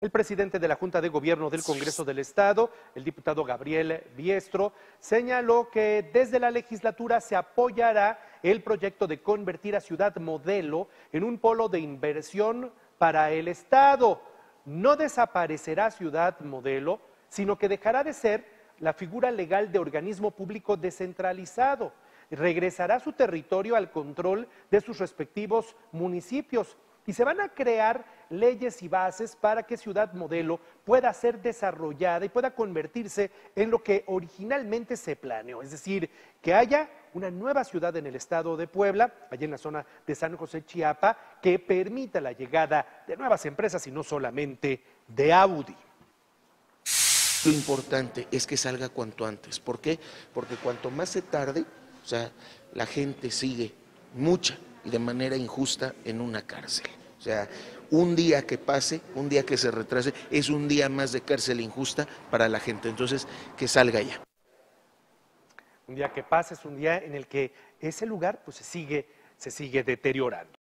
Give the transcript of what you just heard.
El presidente de la Junta de Gobierno del Congreso del Estado, el diputado Gabriel Biestro, señaló que desde la legislatura se apoyará el proyecto de convertir a Ciudad Modelo en un polo de inversión para el Estado. No desaparecerá Ciudad Modelo, sino que dejará de ser la figura legal de organismo público descentralizado. Regresará su territorio al control de sus respectivos municipios y se van a crear leyes y bases para que Ciudad Modelo pueda ser desarrollada y pueda convertirse en lo que originalmente se planeó, es decir, que haya una nueva ciudad en el estado de Puebla, allá en la zona de San José Chiapa, que permita la llegada de nuevas empresas y no solamente de Audi. Lo importante es que salga cuanto antes. ¿Por qué? Porque cuanto más se tarde, o sea, la gente sigue mucha de manera injusta en una cárcel. O sea, un día que pase, un día que se retrase, es un día más de cárcel injusta para la gente. Entonces, que salga ya. Un día que pase es un día en el que ese lugar pues, se, sigue, se sigue deteriorando.